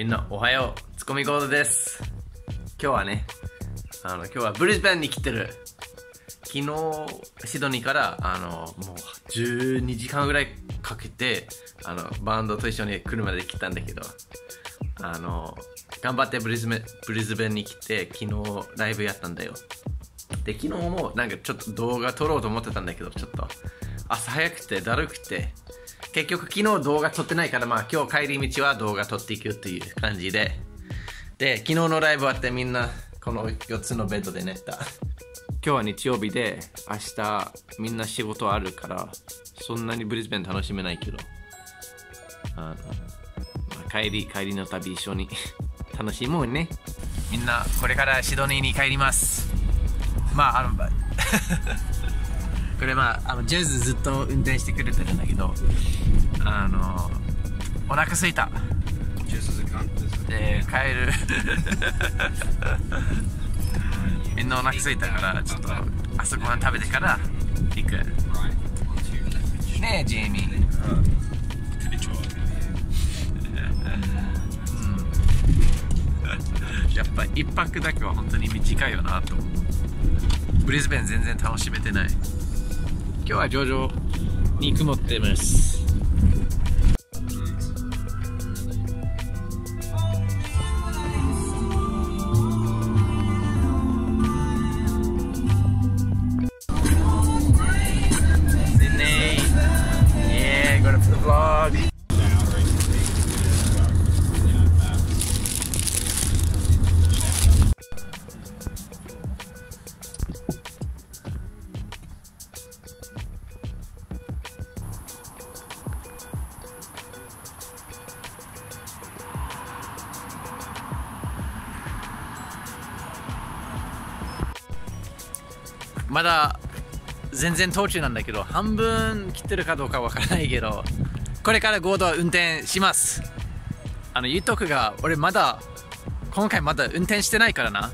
みんなおはよう。ツッコミコードです。今日はねあの今日はブリスベンに来てる。昨日シドニーからあのもう12時間ぐらいかけてあのバンドと一緒に車で来たんだけどあの頑張ってブリスベブリスベンに来て昨日ライブやったんだよ。で昨日もなんかちょっと動画撮ろうと思ってたんだけどちょっと。朝早くてだるくて。結局昨日動画撮ってないからまあ今日帰り道は動画撮っていくっていう感じで。で昨日のライブあってみんなこの4つのベッドで寝た。今日は日曜日で明日みんな仕事あるからそんなにブリスベン楽しめないけど。あの、まあ、帰り帰りの旅一緒に。楽しもうね。みんなこれからシドニーに帰ります。まああのこれまああのジェズずっと運転してくれてるんだけどあのお腹すいた。で帰る。みんなお腹すいたからちょっと朝ごはん食べてから行く。ねえジェイミー。やっぱ一泊だけは本当に短いよなと思う。ブリスベン全然楽しめてない今日は上々に曇ってます。まだ全然途中なんだけど半分切ってるかどうかわからないけどこれから合同運転します。あの言っとくが俺まだ今回まだ運転してないからな。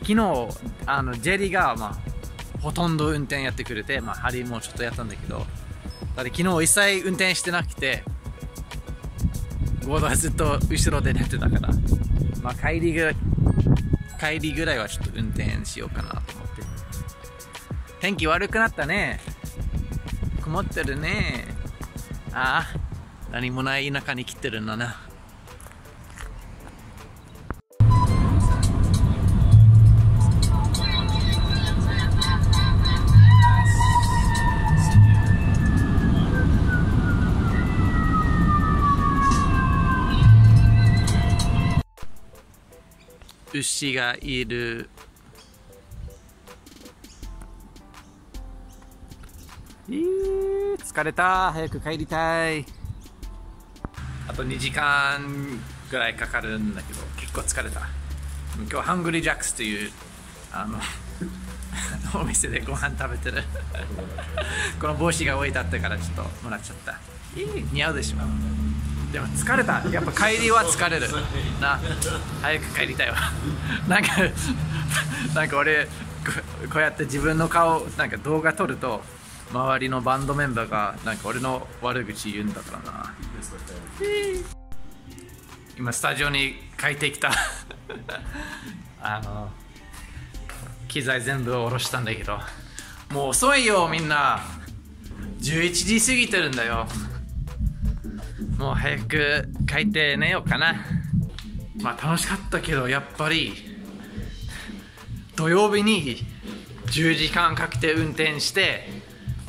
昨日あのジェリーが、まあ、ほとんど運転やってくれて、まあ、ハリーもちょっとやったんだけどだって昨日一切運転してなくて合同はずっと後ろで寝てたから、まあ、帰りぐらい帰りぐらいはちょっと運転しようかな。天気悪くなったね。曇ってるね。ああ何もない田舎に来てるんだな。牛がいる。疲れた。早く帰りたい。あと2時間ぐらいかかるんだけど結構疲れた。今日ハングリージャックスというあの お店でご飯食べてる。この帽子が置いてあったからちょっともらっちゃった。いい似合うでしょ。でも疲れた。やっぱ帰りは疲れる。な早く帰りたいわ。なんかなんか俺ここうやって自分の顔なんか動画撮ると周りのバンドメンバーがなんか俺の悪口言うんだからな。今スタジオに帰ってきた。あの機材全部下ろしたんだけど。もう遅いよみんな。11時過ぎてるんだよ。もう早く帰って寝ようかな。まあ楽しかったけどやっぱり。土曜日に10時間かけて運転して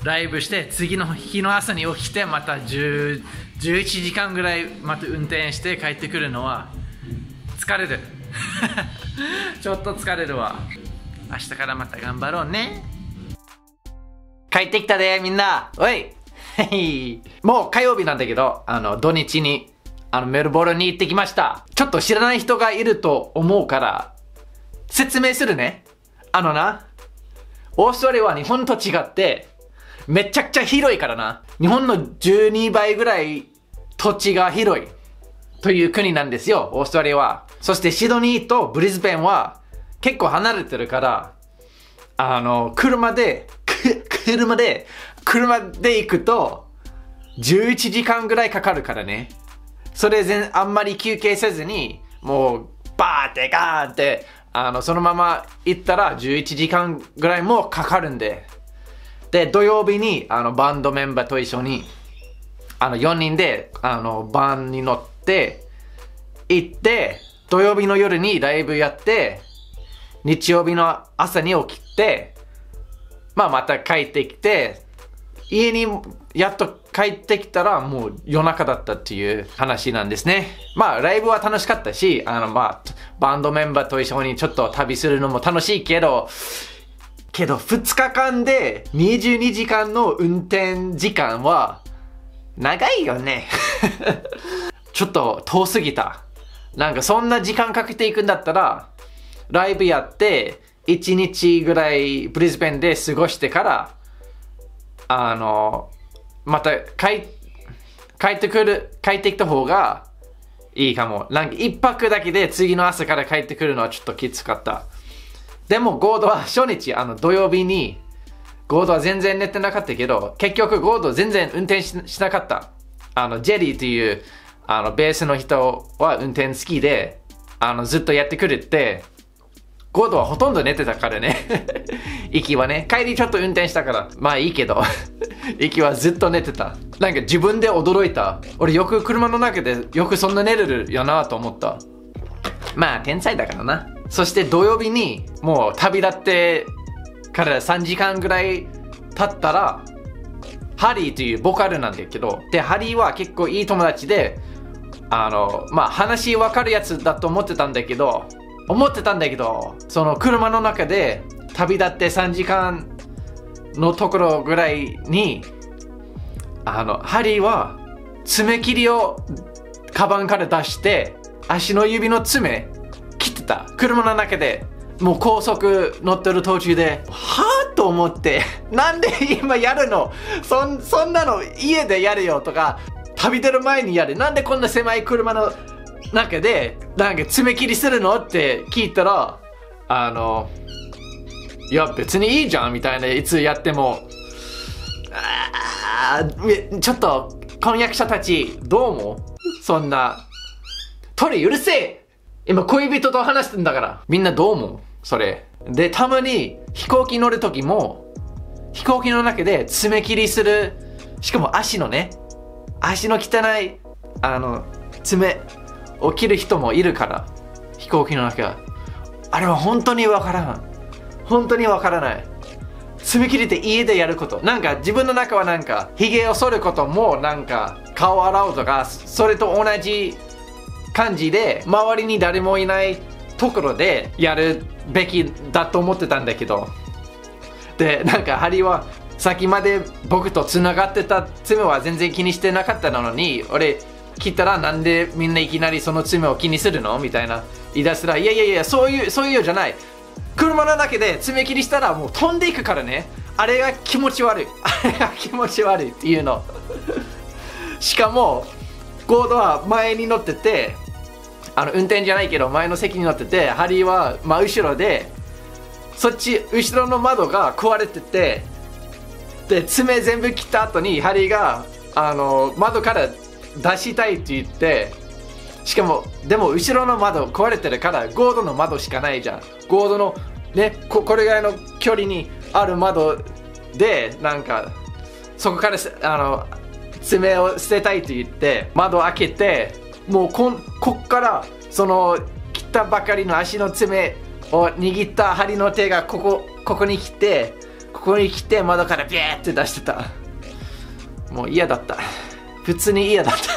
ライブして次の日の朝に起きてまた10 11時間ぐらいまた運転して帰ってくるのは疲れる。ちょっと疲れるわ。明日からまた頑張ろうね。帰ってきたでみんな。おい。もう火曜日なんだけどあの土日にあのメルボルンに行ってきました。ちょっと知らない人がいると思うから説明するね。あのなオーストラリアは日本と違ってめちゃくちゃ広いからな。日本の12倍ぐらい土地が広いという国なんですよ、オーストラリアは。そしてシドニーとブリスベンは結構離れてるから、あの、車で、車で、車で行くと11時間ぐらいかかるからね。それ全あんまり休憩せずに、もう、バーってガーって、あの、そのまま行ったら11時間ぐらいもかかるんで。で、土曜日に、あの、バンドメンバーと一緒に、あの、4人で、あの、バンに乗って、行って、土曜日の夜にライブやって、日曜日の朝に起きて、まあまた帰ってきて、家にやっと帰ってきたらもう夜中だったっていう話なんですね。まあライブは楽しかったし、あのまあバンドメンバーと一緒にちょっと旅するのも楽しいけど、けど2日間で22時間の運転時間は長いよね。ちょっと遠すぎた。なんかそんな時間かけていくんだったら、ライブやって、1日ぐらいブリスベンで過ごしてから、あの、また帰帰ってくる、帰ってきた方がいいかも。なんか一泊だけで次の朝から帰ってくるのはちょっときつかった。でもゴードは初日、あの土曜日に、ゴードは全然寝てなかったけど、結局ゴード全然運転しなかった。あの、ジェリーという、あの、ベースの人は運転好きで、あの、ずっとやってくれて、ゴードはほとんど寝てたからね。息はね。帰りちょっと運転したから。まあいいけど。息はずっと寝てた。なんか自分で驚いた。俺よく車の中でよくそんな寝れるよなと思った。まあ天才だからな。そして土曜日にもう旅立ってから3時間ぐらい経ったら、ハリーというボカルなんだけど、で、ハリーは結構いい友達で、あの、まあ話わかるやつだと思ってたんだけど、思ってたんだけど、その車の中で旅立って3時間のところぐらいに、あの、ハリーは爪切りをカバンから出して、足の指の爪てた。車の中で。もう高速乗ってる途中で、はぁと思って、なんで今やるの？そんそんなの家でやるよとか、旅出る前にやる。なんでこんな狭い車の中で、なんか爪切りするの？って聞いたら、あの、いや別にいいじゃんみたいな、いつやっても。あちょっと、婚約者たち、どう思う？そんな。鳥うるせえ今恋人と話してんだから。みんなどう思う？それ。で、たまに飛行機乗るときも、飛行機の中で爪切りする、しかも足のね、足の汚い、あの、爪起きる人もいるから。飛行機の中。あれは本当にわからん。本当にわからない。爪切りって家でやること。なんか自分の中はなんか髭を剃ることもなんか顔洗うとかそれと同じ感じで周りに誰もいないところでやるべきだと思ってたんだけど。でなんかハリーは先まで僕とつながってた爪は全然気にしてなかったのに俺聞いたらなんでみんないきなりその爪を気にするのみたいな言い出したらいやいやいやそういうそういうじゃない。車の中で爪切りしたらもう飛んでいくからね。あれが気持ち悪い。あれが気持ち悪いっていうの。しかもゴードは前に乗っててあの運転じゃないけど前の席に乗っててハリーは真後ろでそっち後ろの窓が壊れててで爪全部切った後にハリーがあの窓から出したいって言ってしかもでも後ろの窓壊れてるからゴードの窓しかないじゃん。ゴードのねここれぐらいの距離にある窓でなんかそこからあの爪を捨てたいと言って窓開けてもうこんこっからその切ったばかりの足の爪を握った針の手がここここに来てここに来て窓からビャーって出してた。もう嫌だった。普通に嫌だった。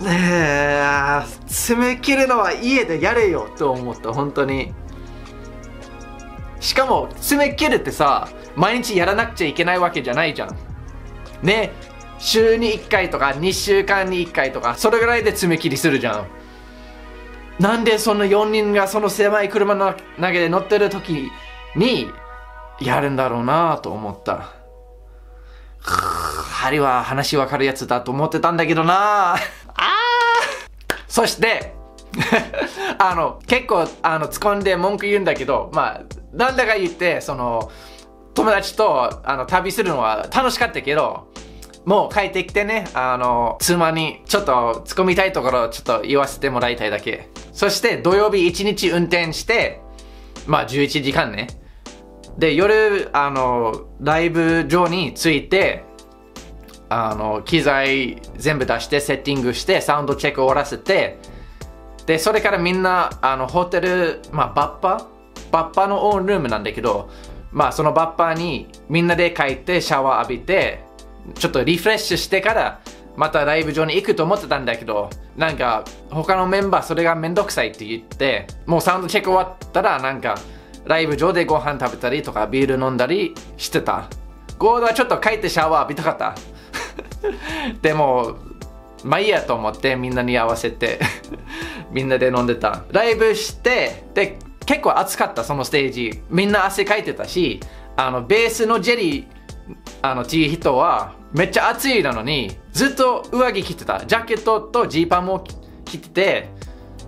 ねえ爪切るのは家でやれよと思った。本当に。しかも爪切るってさ毎日やらなくちゃいけないわけじゃないじゃん。ね週に1回とか2週間に1回とかそれぐらいで爪切りするじゃん。なんでその4人がその狭い車の中で乗ってる時にやるんだろうなと思った。針は話わかるやつだと思ってたんだけどな。あそして あの、結構、あの、突っ込んで文句言うんだけど、まあ、なんだか言って、その、友達と、あの、旅するのは楽しかったけど、もう帰ってきてね、あの、妻にちょっと突っ込みたいところをちょっと言わせてもらいたいだけ。そして土曜日1日運転して、まあ11時間ね。で、夜、あの、ライブ場に着いて、あの、機材全部出してセッティングして、サウンドチェック終わらせて、で、それからみんな、あの、ホテル、まあ、バッパ？バッパのオンルームなんだけど、まあ、そのバッパーにみんなで帰ってシャワー浴びて、ちょっとリフレッシュしてから、またライブ場に行くと思ってたんだけど、なんか、他のメンバーそれがめんどくさいって言って、もうサウンドチェック終わったら、なんか、ライブ上でご飯食べたりとかビール飲んだりしてた。ゴードはちょっと帰ってシャワー浴びたかった。でも、まあいいやと思ってみんなに合わせて みんなで飲んでた。ライブして、で、結構暑かったそのステージ。みんな汗かいてたし、あの、ベースのジェリー、あの、T 人はめっちゃ暑いなのに、ずっと上着着てた。ジャケットとジーパンも着てて、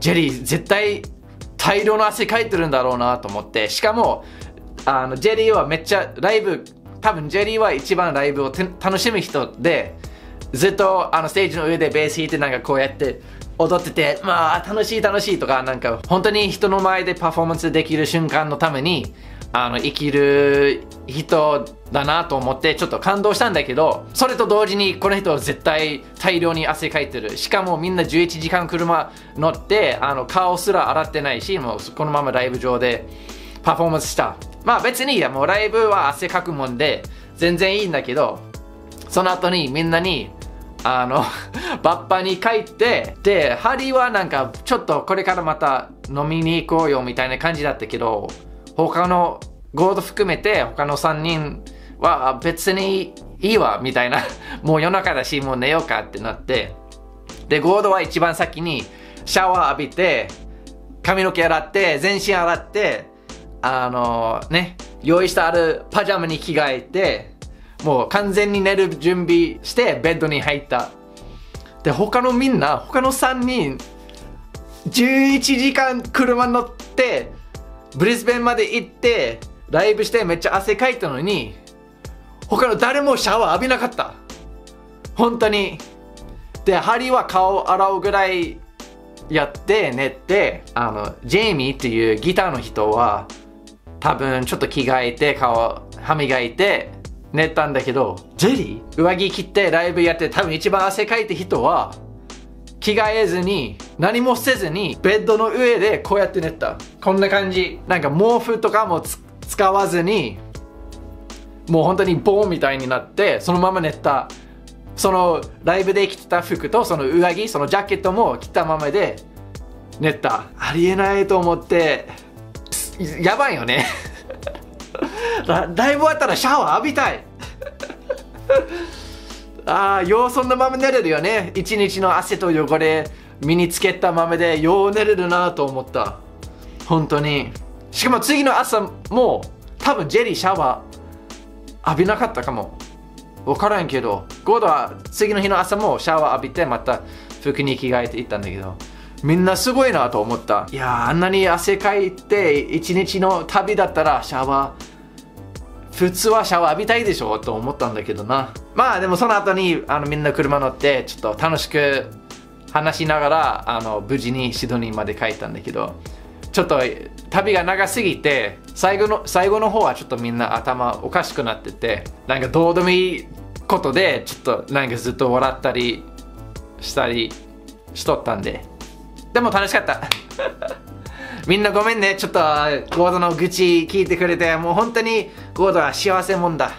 ジェリー絶対大量の汗かいてるんだろうなと思って、しかも、あの、ジェリーはめっちゃライブ、多分ジェリーは一番ライブを楽しむ人で、ずっとあのステージの上でベース弾いてなんかこうやって踊ってて、まあ楽しい楽しいとか、なんか本当に人の前でパフォーマンスできる瞬間のために、あの生きる人だなと思ってちょっと感動したんだけどそれと同時にこの人絶対大量に汗かいてる。しかもみんな11時間車乗ってあの顔すら洗ってないしもうこのままライブ上でパフォーマンスした。まあ別にいやもうライブは汗かくもんで全然いいんだけどその後にみんなにあの バッパに帰ってでハリーはなんかちょっとこれからまた飲みに行こうよみたいな感じだったけど他のゴード含めて他の3人は別にいいわみたいな もう夜中だしもう寝ようかってなってでゴードは一番先にシャワー浴びて髪の毛洗って全身洗ってあのね用意してあるパジャマに着替えてもう完全に寝る準備してベッドに入った。で他のみんな他の3人11時間車乗ってブリスベンまで行ってライブしてめっちゃ汗かいたのに他の誰もシャワー浴びなかった。本当に。でハリーは顔洗うぐらいやって寝てあのジェイミーっていうギターの人は多分ちょっと着替えて顔歯磨いて寝たんだけどジェリー？上着着てライブやって多分一番汗かいた人は着替えずに何もせずにベッドの上でこうやって寝た。こんな感じ。なんか毛布とかも使わずにもう本当にボーンみたいになってそのまま寝た。そのライブで着てた服とその上着そのジャケットも着たままで寝た。ありえないと思って。やばいよね。ライブ終わったらシャワー浴びたい。ああ、ようそんなまま寝れるよね。一日の汗と汚れ身につけたままでよう寝れるなと思った。本当に。しかも次の朝も多分ジェリーシャワー浴びなかったかも。わからんけど、ゴードは次の日の朝もシャワー浴びてまた服に着替えていったんだけど、みんなすごいなと思った。いやあんなに汗かいて一日の旅だったらシャワー普通はシャワー浴びたいでしょと思ったんだけどな。まあでもその後にあのみんな車乗ってちょっと楽しく話しながらあの無事にシドニーまで帰ったんだけどちょっと旅が長すぎて最後の最後の方はちょっとみんな頭おかしくなっててなんかどうでもいいことでちょっとなんかずっと笑ったりしたりしとったんで。でも楽しかった。みんなごめんね。ちょっと、ゴードの愚痴聞いてくれて、もう本当にゴードは幸せもんだ。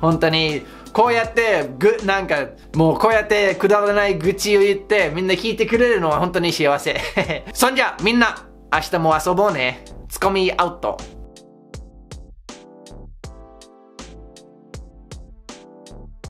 本当に、こうやって、ぐ、なんか、もうこうやってくだらない愚痴を言って、みんな聞いてくれるのは本当に幸せ。そんじゃ、みんな、明日も遊ぼうね。ツッコミアウト。